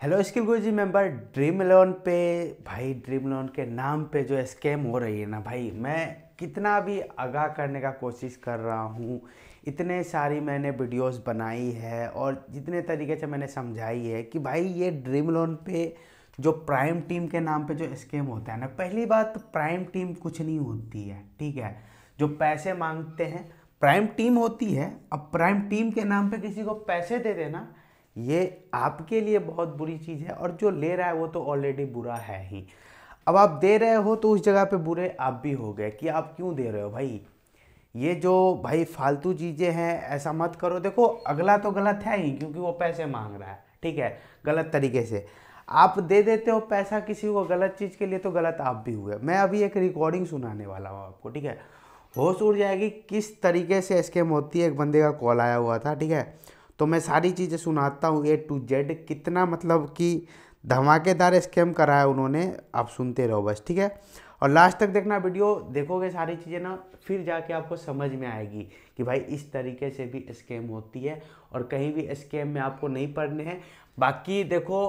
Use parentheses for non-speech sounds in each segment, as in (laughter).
Hello skill गुरु जी member dream loan पे, भाई dream loan के नाम पे जो स्कैम हो रही है ना भाई, मैं कितना भी आगाह करने का कोशिश कर रहा हूँ, इतने सारी मैंने वीडियोस बनाई है और जितने तरीके से मैंने समझाई है कि भाई ये ड्रीम लोन पे जो प्राइम टीम के नाम पे जो स्कैम होता है ना, पहली बात तो प्राइम टीम कुछ नहीं होती है, ठीक है? जो पैसे मांगते हैं प्राइम टीम होती है, अब प्राइम टीम के नाम पे किसी को पैसे दे देना ये आपके लिए बहुत बुरी चीज़ है और जो ले रहा है वो तो ऑलरेडी बुरा है ही। अब आप दे रहे हो तो उस जगह पे बुरे आप भी हो गए कि आप क्यों दे रहे हो भाई? ये जो भाई फालतू चीज़ें हैं, ऐसा मत करो। देखो, अगला तो गलत है ही क्योंकि वो पैसे मांग रहा है, ठीक है? गलत तरीके से। आप दे देते हो पैसा किसी को गलत चीज़ के लिए तो गलत आप भी हुए। मैं अभी एक रिकॉर्डिंग सुनाने वाला हूँ आपको, ठीक है? होश उड़ जाएगी किस तरीके से स्कैम होती है एक बंदे का कॉल आया हुआ था, ठीक है? तो मैं सारी चीज़ें सुनाता हूँ ए टू जेड कितना मतलब कि धमाकेदार स्कैम करा है उन्होंने, आप सुनते रहो बस, ठीक है? और लास्ट तक देखना वीडियो देखोगे सारी चीज़ें ना, फिर जाके आपको समझ में आएगी कि भाई इस तरीके से भी स्कैम होती है और कहीं भी स्कैम में आपको नहीं पढ़ने हैं। बाकी देखो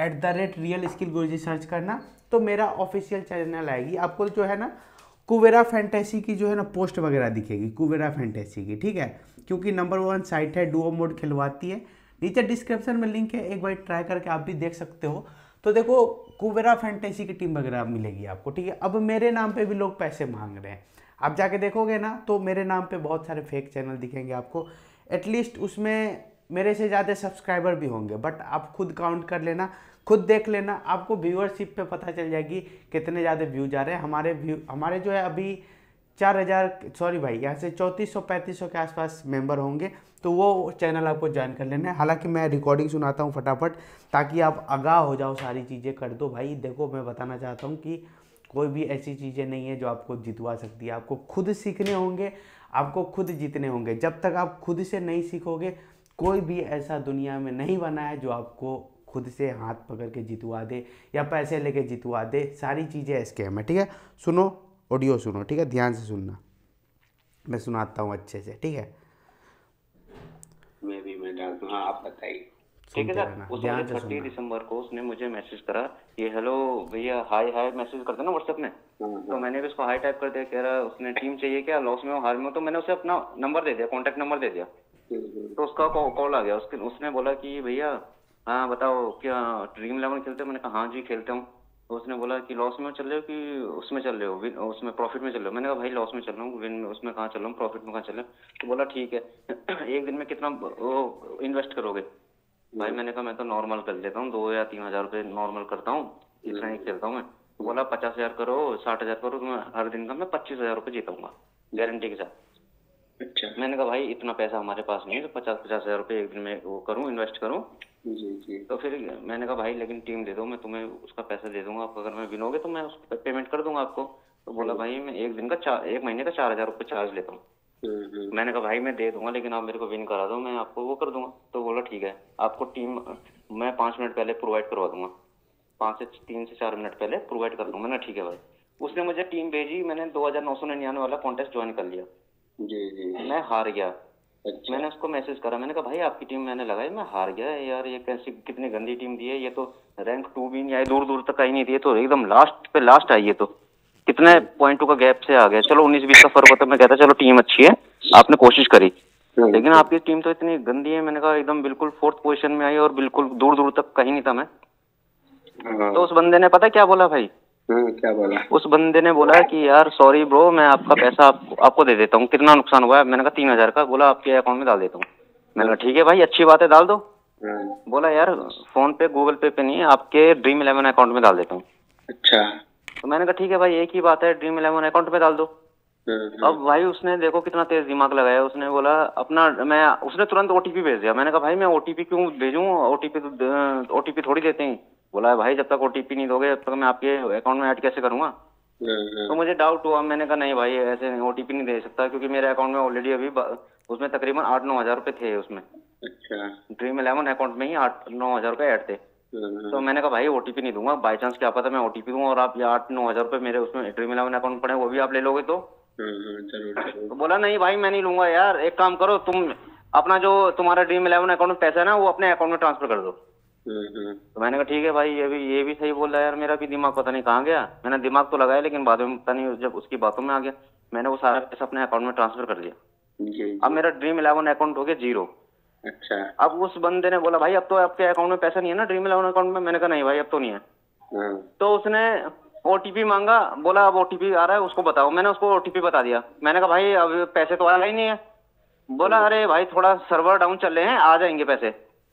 at the rate real skill Guruji search करना तो मेरा ऑफिशियल चैनल आएगी। आपको जो है ना कुवेरा फैंटेसी की जो है ना पोस्ट वगैरह दिखेगी कुवेरा फैंटेसी की, ठीक है? क्योंकि नंबर वन साइट है डुओ मोड खिलवाती है। नीचे डिस्क्रिप्शन में लिंक है, एक बार ट्राई करके आप भी देख सकते हो। तो देखो कुवेरा फैंटेसी की टीम वगैरह मिलेगी आपको, ठीक है? अब मेरे नाम पे भी लोग पैसे मांग रहे हैं। आप जाके देखोगे ना तो मेरे नाम पे बहुत सारे फेक चैनल दिखेंगे आपको। एटलीस्ट उसमें मेरे से ज़्यादा सब्सक्राइबर भी होंगे बट आप खुद काउंट कर लेना। खुद देख लेना, आपको व्यूअरशिप पे पता चल जाएगी कितने ज़्यादा व्यूज़ आ रहे हैं। हमारे व्यू हमारे जो है अभी चार हज़ार सॉरी भाई, यहाँ से चौंतीस सौ पैंतीस सौ के आसपास मेंबर होंगे तो वो चैनल आपको ज्वाइन कर लेना है। हालाँकि मैं रिकॉर्डिंग सुनाता हूँ फटाफट, ताकि आप आगाह हो जाओ, सारी चीज़ें कर दो। भाई, देखो, मैं बताना चाहता हूँ कि कोई भी ऐसी चीज़ें नहीं है जो आपको जितवा सकती है। आपको खुद सीखने होंगे, आपको खुद जीतने होंगे। जब तक आप खुद से नहीं सीखोगे, कोई भी ऐसा दुनिया में नहीं बना है जो आपको खुद से हाथ पकड़ के जितवा दे या पैसे लेके जितवा दे सारी चीज़ें स्कैम है ठीक है? सुनो ऑडियो सुनो ठीक है? ध्यान से सुनना। मैं सुनाता हूँ अच्छे से ठीक है? मैं भी मैं डाल दूँ। हाँ आप बताइए। ठीक है सर रहना, उस ध्यान वाले से थर्टी दिसंबर को उसने मुझे मैसेज करा ये हेलो भैया हाय हाय मैसेज करते ना व्हाट्सएप में? तो मैंने भी उसको हाई टाइप कर दिया कह रहा उसने टीम चाहिए क्या? लॉस में हो हार में हो? तो मैंने उसे अपना नंबर दे दिया कॉन्टैक्ट नंबर दे दिया। तो उसका कॉल आ गया। उसके उसने बोला कि भैया हाँ बताओ, क्या ड्रीम इलेवन खेलते हो? मैंने कहा हाँ जी, खेलते हूँ। तो उसने बोला कि लॉस में चल रहे हो कि उसमें चल रहे हो? विन उसमें प्रॉफिट में चल रहे हो? मैंने कहा, भाई लॉस में चल रहा हूँ। विन में, उसमें कहाँ चल रहा हूँ? प्रॉफिट में कहाँ चल रहा हूँ? तो बोला, ठीक है। (clears throat) एक दिन में कितना वो इन्वेस्ट करोगे? भाई, मैंने कहा, मैं तो नॉर्मल कर लेता हूँ। दो या तीन हज़ार रुपये नॉर्मल करता हूँ। इतना ही खेलता हूँ मैं। बोला, पचास हज़ार करो, साठ हज़ार करो तो मैं हर दिन का मैं पच्चीस हज़ार रुपये जीताऊँगा गारंटी के साथ। अच्छा। मैंने कहा भाई इतना पैसा हमारे पास नहीं है तो पचास पचास हज़ार रुपये एक दिन में वो करूँ इन्वेस्ट करूँ? जी जी। तो फिर मैंने कहा भाई लेकिन टीम दे दो मैं तुम्हें उसका पैसा दे दूँगा आपको अगर मैं विनोगे तो मैं उस पर पेमेंट कर दूँगा आपको। तो बोला भाई मैं एक दिन का चार एक महीने का चार हज़ार रुपये चार्ज लेता हूँ। मैंने कहा भाई मैं दे दूँगा लेकिन आप मेरे को विन करा दो मैं आपको वो कर दूँगा। तो बोला ठीक है आपको टीम मैं पाँच मिनट पहले प्रोवाइड करवा दूँगा। पाँच से तीन से चार मिनट पहले प्रोवाइड कर दूँगा। मैंने ठीक है भाई। उसने मुझे टीम भेजी मैंने दो हज़ार नौ सौ निन्यानवे वाला कॉन्टेस्ट ज्वाइन कर लिया। जी जी। मैं हार गया। अच्छा मैंने उसको मैसेज करा। मैंने कहा भाई आपकी टीम मैंने लगाई। मैं हार गया यार। ये कैसी कितनी गंदी टीम दी है। ये तो रैंक टू भी नहीं आई दूर दूर तक आई नहीं थी। तो एकदम लास्ट पे लास्ट आई है तो। कितने पॉइंटों का गैप से आ गया। चलो उन्नीस बीस का फ़र्क होता मैं कहता चलो टीम अच्छी है। आपने कोशिश करी। लेकिन आपकी टीम तो इतनी गंदी है। मैंने कहा एकदम बिल्कुल फोर्थ पोजिशन में आई और बिल्कुल दूर दूर तक कहीं नहीं था मैं। हाँ। तो उस बंदे ने पता क्या बोला भाई? हाँ, क्या बोला? उस बंदे ने बोला कि यार सॉरी ब्रो मैं आपका पैसा आप, आपको दे देता हूँ। कितना नुकसान हुआ है? मैंने कहा तीन हज़ार का। बोला आपके अकाउंट में डाल देता हूँ। मैंने कहा ठीक है भाई अच्छी बात है डाल दो। हाँ, बोला यार फ़ोन पे गूगल पे पे नहीं आपके ड्रीम इलेवन अकाउंट में डाल देता हूँ। अच्छा। तो मैंने कहा ठीक है भाई एक ही बात है ड्रीम इलेवन अकाउंट में डाल दो। हम्म, हम्म, अब भाई उसने देखो कितना तेज दिमाग लगाया। उसने बोला अपना मैं उसने तुरंत ओटीपी भेज दिया। मैंने कहा भाई मैं ओटीपी क्यों भेजूं? ओटीपी तो ओटीपी थोड़ी देते हैं। बोला भाई जब तक ओटीपी नहीं दोगे तब तक मैं आपके अकाउंट में ऐड कैसे करूँगा? हम्म, हम्म, तो मुझे डाउट हुआ। मैंने कहा नहीं भाई ऐसे ओटीपी नहीं दे सकता क्योंकि मेरे अकाउंट में ऑलरेडी अभी उसमें तकरीबन आठ नौ हज़ार रुपये थे उसमें। अच्छा। ड्रीम इलेवन अकाउंट में ही आठ नौ हज़ार रुपये ऐड थे। हम्म, तो मैंने कहा भाई ओटीपी नहीं दूँगा। बाई चांस क्या पता मैं ओटीपी दूँगा और आप ये आठ नौ हज़ार रुपये मेरे उसमें ड्रीम इलेवन अकाउंट पड़े वो भी आप ले लोगे तो? तो बोला नहीं भाई मैं नहीं लूँगा यार। एक काम करो तुम अपना जो तुम्हारा ड्रीम इलेवन अकाउंट में पैसा है ना वो अपने अकाउंट में ट्रांसफ़र कर दो। तो मैंने कहा ठीक है भाई ये भी ये भी सही बोल रहा है यार मेरा भी दिमाग पता नहीं कहाँ गया। मैंने दिमाग तो लगाया लेकिन बाद में पता नहीं जब उसकी बातों में आ गया मैंने वो सारा पैसा अपने अकाउंट में ट्रांसफ़र कर दिया। अब मेरा ड्रीम इलेवन अकाउंट हो गया ज़ीरो अच्छा। अब उस बंदे ने बोला भाई अब तो आपके अकाउंट में पैसा नहीं है ना ड्रीम इलेवन अकाउंट में? मैंने कहा नहीं भाई अब तो नहीं है। हाँ। तो उसने ओटीपी मांगा बोला अब ओटीपी आ रहा है उसको बताओ। मैंने उसको ओटीपी बता दिया। मैंने कहा भाई अब पैसे तो आ रहा ही नहीं है। बोला अरे भाई थोड़ा सर्वर डाउन चल रहे हैं आ जाएँगे पैसे।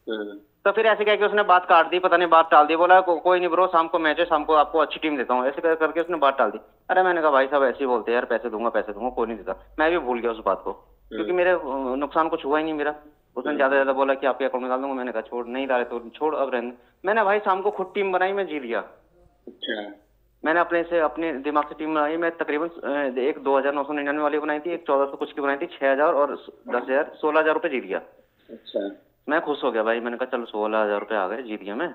हाँ। तो फिर ऐसे कह के उसने बात काट दी पता नहीं बात टाल दी बोला को, कोई नहीं ब्रो शाम को मैच है शाम को आपको अच्छी टीम देता हूँ। ऐसे कर करके उसने बात टाल दी। अरे मैंने कहा भाई साहब ऐसे ही बोलते हैं यार पैसे दूँगा पैसे दूँगा कोई नहीं देता। मैं भी भूल गया उस बात को क्योंकि मेरे नुकसान कुछ हुआ ही नहीं मेरा। उसने ज़्यादा ज़्यादा बोला कि आपके अकाउंट में डाल दूँगा। मैंने कहा छोड़ नहीं डाले तो छोड़ अब रहने मैंने भाई शाम को खुद टीम बनाई मैं जीत गया। अच्छा। मैंने अपने से अपने दिमाग से टीम बनाई मैं तकरीबन एक दो हज़ार नौ सौ निन्यानवे वाली बनाई थी एक चौदह सौ कुछ की बनाई थी छह हज़ार और दस हज़ार सोलह हज़ार रुपये जीत गया। अच्छा। मैं खुश हो गया भाई मैंने कहा चलो सोलह हज़ार रुपये आ गए जीत गया मैं।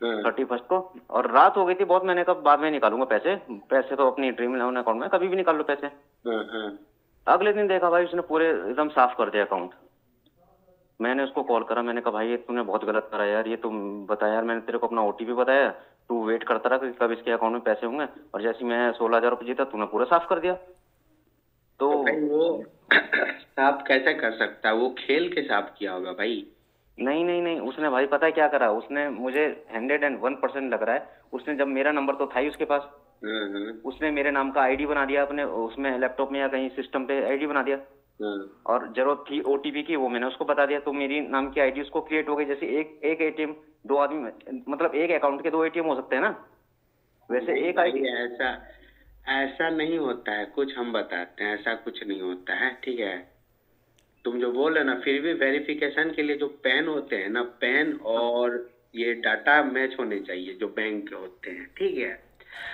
हाँ। थर्टी फ़र्स्ट को। और रात हो गई थी बहुत मैंने कहा बाद में निकालूँगा पैसे। पैसे तो अपनी ड्रीम इलेवन अकाउंट में कभी भी निकाल लो पैसे। हाँ, हाँ। अगले दिन देखा भाई उसने पूरे एकदम साफ़ कर दिया अकाउंट। मैंने उसको कॉल करा मैंने कहा भाई ये तूने बहुत गलत करा यार ये तुम बता यार मैंने तेरे को अपना ओटीपी बताया। तू वेट करता रहा कि कब इसके अकाउंट में पैसे होंगे। और जैसे मैं सोलह हज़ार रुपये जीता तूने पूरा साफ़ कर दिया। तो तो भाई वो (clears throat) साफ़ कैसे कर सकता है? वो खेल के साफ़ किया होगा भाई। नहीं नहीं नहीं उसने भाई पता है क्या करा? उसने मुझे हंड्रेड एंड वन परसेंट लग रहा है। उसने जब मेरा नंबर तो था ही उसके पास। हाँ, हाँ, उसने मेरे नाम का आईडी बना दिया अपने उसमें लैपटॉप में या कहीं सिस्टम पे आईडी बना दिया। हाँ। और ज़रूरत थी ओटीपी की वो मैंने उसको बता दिया। तो मेरी नाम की आईडी उसको क्रिएट हो गई। जैसे एक एक एटीएम दो आदमी मतलब एक अकाउंट के दो एटीएम हो सकते हैं ना? वैसे एक आईडी ऐसा ऐसा नहीं होता है। कुछ हम बताते हैं ऐसा कुछ नहीं होता है। ठीक है? तुम जो बोल रहे ना फिर भी वेरिफिकेशन के लिए जो पेन होते हैं ना पेन और ये डाटा मैच होने चाहिए जो बैंक के होते हैं ठीक है?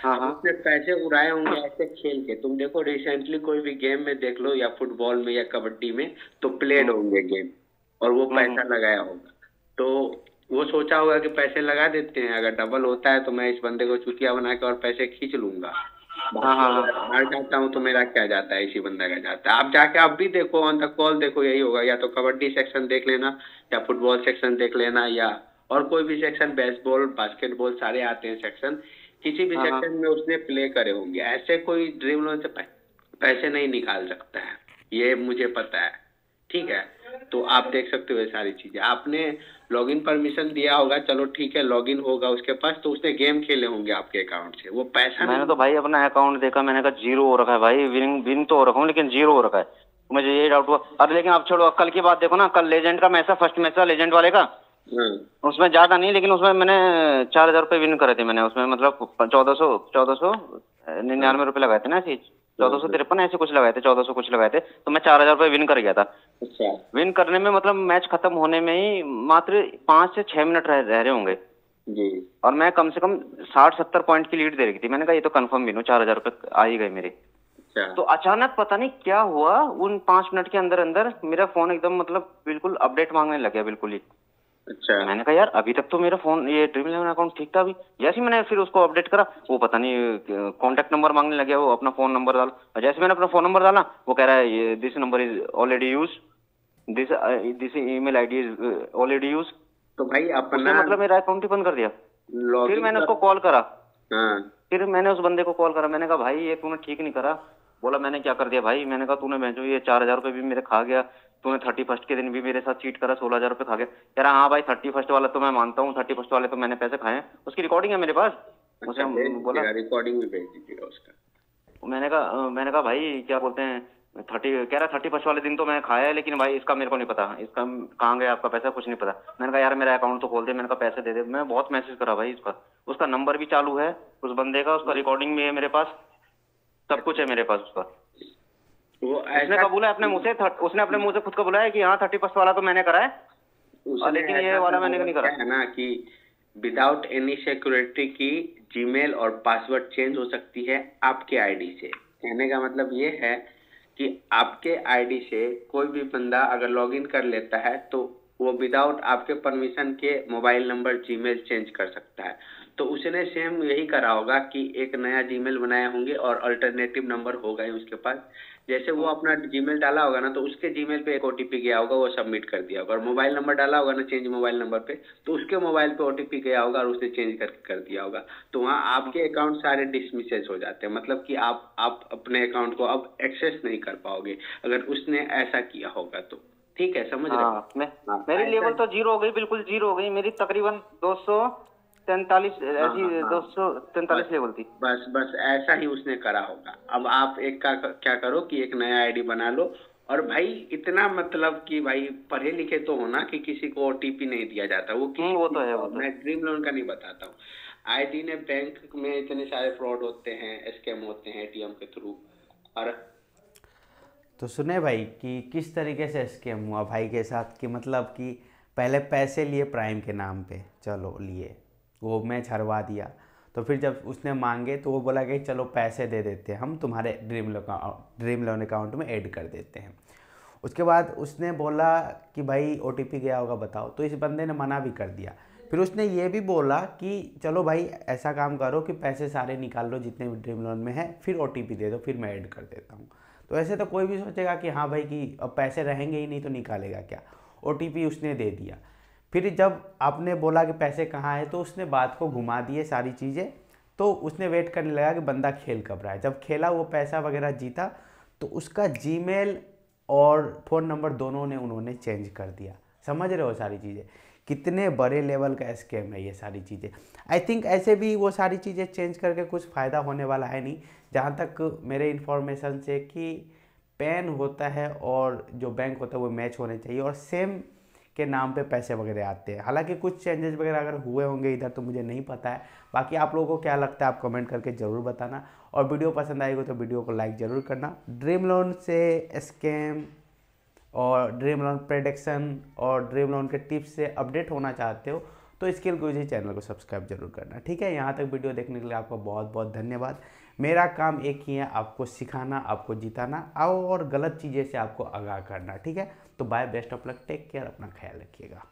हाँ हाँ। उसने पैसे उड़ाए होंगे ऐसे खेल के। तुम देखो रिसेंटली कोई भी गेम में देख लो या फुटबॉल में या कबड्डी में तो प्लेड होंगे गेम और वो पैसा लगाया होगा। तो वो सोचा होगा कि पैसे लगा देते हैं अगर डबल होता है तो मैं इस बंदे को चुतिया बना के और पैसे खींच लूँगा। हाँ, हाँ, हाँ। जाता हूँ तो मेरा क्या जाता है इसी बंदा का जाता है। आप जाके आप भी देखो ऑन द कॉल देखो यही होगा। या तो कबड्डी सेक्शन देख लेना या फुटबॉल सेक्शन देख लेना या और कोई भी सेक्शन बेसबॉल बास्केटबॉल सारे आते हैं सेक्शन किसी भी हाँ, हाँ। सेक्शन में उसने प्ले करे होंगे। ऐसे कोई ड्रीम लोन से पैसे नहीं निकाल सकता है। ये मुझे पता है। ठीक है? तो आप देख सकते हो ये सारी चीज़ें। आपने लॉगिन परमिशन दिया होगा चलो ठीक है लॉगिन होगा उसके पास तो उसने गेम खेले होंगे आपके अकाउंट से। वो पैसा मैंने तो भाई अपना अकाउंट देखा मैंने कहा ज़ीरो हो रखा है भाई विन विन तो हो रखा हूँ लेकिन ज़ीरो हो रखा है। मुझे ये डाउट हुआ। अरे लेकिन अब छोड़ो कल की बात देखो ना कल लेजेंड का मैच था फ़र्स्ट मैच था लेजेंड वाले का? हाँ, उसमें ज़्यादा नहीं लेकिन उसमें मैंने चार हज़ार रुपये विन करे थे मैंने। उसमें मतलब चौदह सौ चौदह सौ निन्यानवे रुपये लगाए थे ना ऐसे चौदह सौ तिरपन ऐसे कुछ लगाए थे चौदह सौ कुछ लगाए थे तो मैं चार हज़ार रुपये विन कर गया था। अच्छा। विन करने में मतलब मैच खत्म होने में ही मात्र पाँच से छह मिनट रह, रह रहे होंगे। जी। और मैं कम से कम साठ सत्तर पॉइंट की लीड दे रही थी। मैंने कहा ये तो कंफर्म विन हो चार हज़ार रुपये आ ही गए मेरे। अच्छा। तो अचानक पता नहीं क्या हुआ उन पाँच मिनट के अंदर अंदर मेरा फ़ोन एकदम मतलब बिल्कुल अपडेट मांगने लग गया बिल्कुल ही। अच्छा। मैंने कहा यार अभी तक तो मेरा फ़ोन ये ड्रीम इलेवन अकाउंट ठीक था अभी। जैसे मैंने फिर उसको अपडेट करा। वो पता नहीं कांटेक्ट नंबर मांगने लग वो अपना फ़ोन नंबर डाल। और जैसे मैंने अपना फ़ोन नंबर डाला वो कह रहा है ये this number is already use this this email ID is already use तो भाई अपना मतलब मेरा अकाउंट ही बंद कर दिया। फिर मैंने उसको कॉल करा। हाँ। फिर मैंने उस बंदे को कॉल करा। मैंने कहा भाई ये तूने ठीक नहीं करा। बोला मैंने क्या कर दिया? भाई मैंने कहा तूने मैं जो ये चार हज़ार रुपये भी मेरे खा गया। तूने थर्टी फ़र्स्ट के दिन भी मेरे साथ चीट करा सोलह हज़ार रुपये खा गया। कह रहा हाँ भाई थर्टी फ़र्स्ट वाला तो मैं मानता हूँ थर्टी फ़र्स्ट वाले तो मैंने पैसे खाए उसकी रिकॉर्डिंग है मेरे पास? अच्छा भेज बोला। रिकॉर्डिंग भी भेज दीजिएगा उसका। मैंने कहा मैंने कहा भाई क्या बोलते हैं थर्टी कह रहा थर्टी फ़र्स्ट वाले दिन तो मैं खाया है लेकिन भाई इसका मेरे को नहीं पता। इसका कहाँ गया आपका पैसा कुछ नहीं पता। मैंने कहा यार मेरा अकाउंट तो खोल दे मैंने कहा पैसे दे दे। मैं बहुत मैसेज करा भाई उसका। उसका नंबर भी चालू है उस बंदे का उसका रिकॉर्डिंग भी है मेरे पास। सब कुछ है मेरे पास उसका। वो उसने कहा बोला अपने मुँह से उसने अपने मुँह से खुद को बुलाया कि हाँ थर्टी फ़र्स्ट वाला तो मैंने करा है। लेकिन ये वाला मैंने नहीं करा। है ना कि विदाउट एनी सिक्योरिटी की जीमेल और पासवर्ड चेंज हो सकती है आपके आईडी से। कहने का मतलब ये है कि आपके आईडी से कोई भी बंदा अगर लॉगिन कर लेता है तो वो विदाउट आपके परमिशन के मोबाइल नंबर जीमेल चेंज कर सकता है। तो उसने सेम यही करा होगा कि एक नया जीमेल बनाए होंगे और अल्टरनेटिव नंबर होगा ही उसके पास। जैसे वो अपना जीमेल डाला होगा ना तो उसके जीमेल पे एक ओटीपी गया होगा वो सबमिट कर दिया होगा। और मोबाइल नंबर डाला होगा ना चेंज मोबाइल नंबर पे तो उसके मोबाइल पे ओटीपी गया होगा और उसने चेंज करके कर दिया होगा। तो वहाँ आपके अकाउंट सारे डिसमिसेज हो जाते हैं। मतलब कि आप आप अपने अकाउंट को अब एक्सेस नहीं कर पाओगे अगर उसने ऐसा किया होगा तो। ठीक है समझ रहे हाँ, मैं, हाँ, मेरी लेवल तो ज़ीरो हो गई बिल्कुल ज़ीरो हो गई। मेरी तकरीबन दो सौ तैतालीस हाँ, ऐसी हाँ, हाँ। दो सौ तैतालीस लेवल थी बस बस ऐसा ही उसने करा होगा। अब आप एक का क्या करो कि एक नया आईडी बना लो। और भाई इतना मतलब कि भाई पढ़े लिखे तो होना कि किसी को ओटीपी नहीं दिया जाता। वो किसी वो तो है वो तो मैं ड्रीम लोन का नहीं बताता हूँ। आईडी ने बैंक में इतने सारे फ्रॉड होते हैं स्कैम होते हैं एटीएम के थ्रू और तो सुने भाई कि किस तरीके से स्कैम हुआ भाई के साथ? कि मतलब कि पहले पैसे लिए प्राइम के नाम पे। चलो लिए। वो मैच हरवा दिया। तो फिर जब उसने मांगे तो वो बोला कि चलो पैसे दे देते हैं, हम तुम्हारे ड्रीम ड्रीम लोन अकाउंट में ऐड कर देते हैं। उसके बाद उसने बोला कि भाई ओटीपी गया होगा, बताओ। तो इस बंदे ने मना भी कर दिया। फिर उसने ये भी बोला कि चलो भाई, ऐसा काम करो कि पैसे सारे निकाल लो, जितने भी ड्रीम लोन में है, फिर ओटीपी दे दो, फिर मैं ऐड कर देता हूँ। तो ऐसे तो कोई भी सोचेगा कि हाँ भाई कि अब पैसे रहेंगे ही नहीं तो निकालेगा क्या? ओटीपी उसने दे दिया। फिर जब आपने बोला कि पैसे कहाँ हैं तो उसने बात को घुमा दिए सारी चीज़ें तो उसने वेट करने लगा कि बंदा खेल कब रहा है। जब खेला, वो पैसा वगैरह जीता तो उसका जीमेल और फ़ोन नंबर दोनों ने उन्होंने चेंज कर दिया। समझ रहे हो सारी चीज़ें? कितने बड़े लेवल का स्कैम है ये सारी चीज़ें। आई थिंक ऐसे भी वो सारी चीज़ें चेंज करके कुछ फ़ायदा होने वाला है नहीं। जहाँ तक मेरे इन्फॉर्मेशन से कि पेन होता है और जो बैंक होता है वो मैच होने चाहिए और सेम के नाम पे पैसे वगैरह आते हैं। हालाँकि कुछ चेंजेस वगैरह अगर हुए होंगे इधर तो मुझे नहीं पता है। बाकी आप लोगों को क्या लगता है, आप कमेंट करके ज़रूर बताना। और वीडियो पसंद आएगी तो वीडियो को लाइक ज़रूर करना। ड्रीम लोन से स्कैम और ड्रीम लोन प्रोडक्शन और ड्रीम लोन के टिप्स से अपडेट होना चाहते हो तो स्किल गुजी चैनल को सब्सक्राइब ज़रूर करना, ठीक है? यहाँ तक वीडियो देखने के लिए आपका बहुत बहुत धन्यवाद। मेरा काम एक ही है, आपको सिखाना, आपको जिताना, और गलत चीज़ें से आपको आगाह करना, ठीक है? तो bye best of luck take care अपना ख्याल रखिएगा।